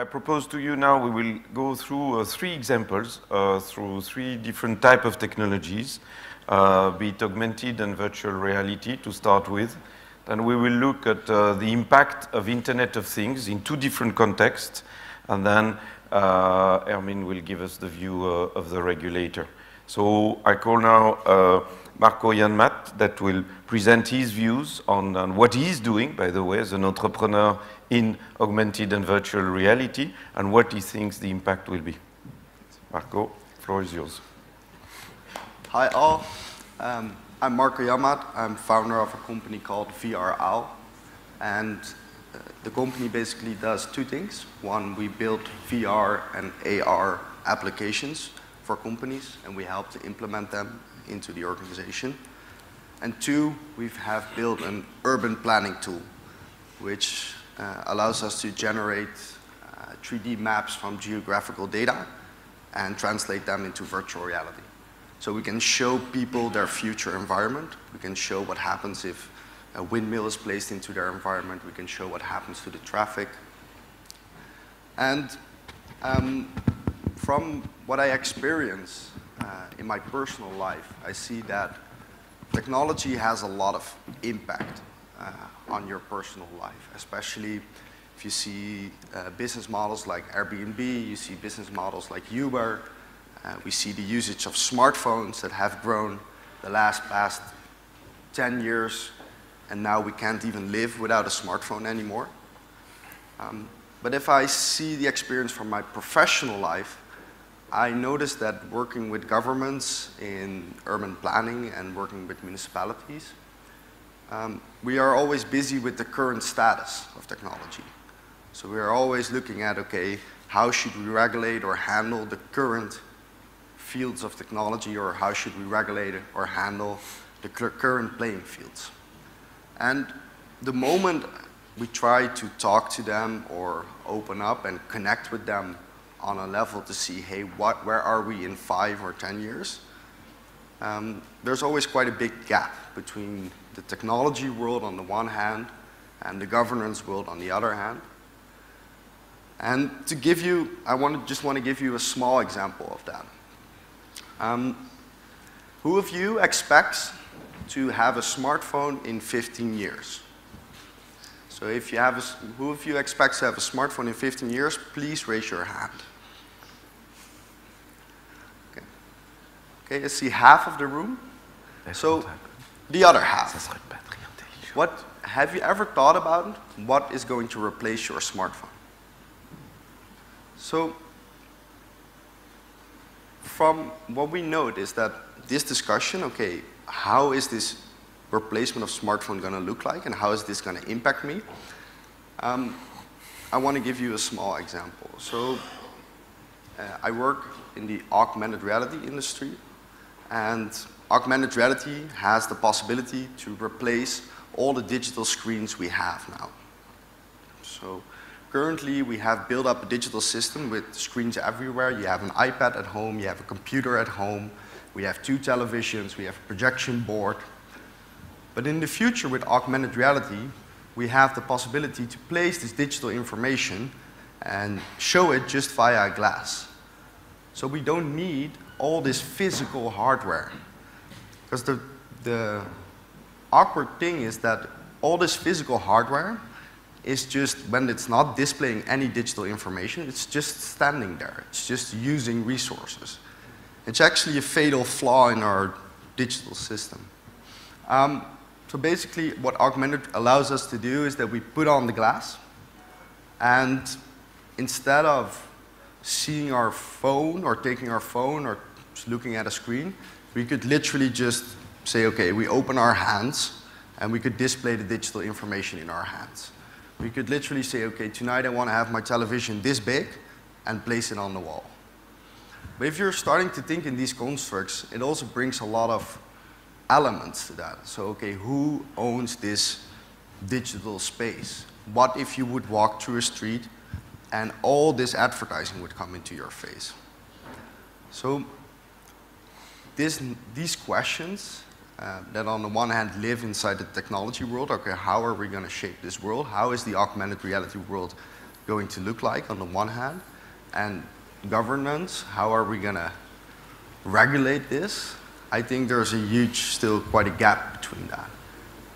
I propose to you now, we will go through uh, three examples, uh, through three different type of technologies, uh, be it augmented and virtual reality to start with. Then we will look at uh, the impact of Internet of Things in two different contexts, and then uh, Hermine will give us the view uh, of the regulator. So I call now Marco Janmaat that will present his views on, on, what he's doing, by the way, as an entrepreneur in augmented and virtual reality, and what he thinks the impact will be. Marco, floor is yours. Hi all, um, I'm Marco Janmaat. I'm founder of a company called VR Owl, and uh, the company basically does two things. One, we build VR and AR applications for companies, and we help to implement them into the organization. And two, we have built an urban planning tool, which uh, allows us to generate uh, 3D maps from geographical data and translate them into virtual reality. So we can show people their future environment. We can show what happens if a windmill is placed into their environment. We can show what happens to the traffic. And um, from what I experience uh, in my personal life, I see that technology has a lot of impact on your personal life, especially if you see uh, business models like Airbnb, you see business models like Uber, uh, we see the usage of smartphones that have grown the last past 10 years, and now we can't even live without a smartphone anymore. Um, but if I see the experience from my professional life, I noticed that working with governments in urban planning and working with municipalities, um, we are always busy with the current status of technology. So we are always looking at, okay, how should we regulate or handle the current fields of technology or how should we regulate or handle the current playing fields. And the moment we try to talk to them or open up and connect with them on a level to see, hey, what, where are we in five or 10 years? Um, there's always quite a big gap between the technology world on the one hand and the governance world on the other hand. And to give you, I want to, just want to give you a small example of that. Um, who of you expects to have a smartphone in 15 years? So if you have a, who of you expects to have a smartphone in 15 years, please raise your hand. Okay I see half of the room. So the other half. What, have you ever thought about what is going to replace your smartphone? So from what we note is that this discussion, okay, how is this replacement of smartphone going to look like and how is this going to impact me? Um, I want to give you a small example. So uh, I work in the augmented reality industry and augmented reality has the possibility to replace all the digital screens we have now. So Currently, we have built up a digital system with screens everywhere. You have an iPad at home, you have a computer at home, we have two televisions, we have a projection board. But in the future, with augmented reality, we have the possibility to place this digital information and show it just via glass. So we don't need all this physical hardware. Because the, the awkward thing is that all this physical hardware is just when it's not displaying any digital information, it's just standing there. It's just using resources. It's actually a fatal flaw in our digital system. Um, so basically, what augmented allows us to do is that we put on the glass, and instead of seeing our phone or taking our phone or looking at a screen, we could literally just say, okay, we open our hands, and we could display the digital information in our hands. We could literally say, okay, tonight I want to have my television this big and place it on the wall. But if you're starting to think in these constructs, it also brings a lot of elements to that. So, okay, who owns this digital space? What if you would walk through a street and all this advertising would come into your face? So, this, these questions uh, that on the one hand live inside the technology world. Okay, how are we going to shape this world? How is the augmented reality world going to look like on the one hand, and governance, how are we going to regulate this? I think there's a huge, still quite a gap between that.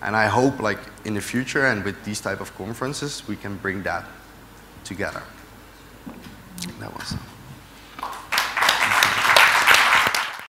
And I hope like in the future and with these type of conferences, we can bring that together. That was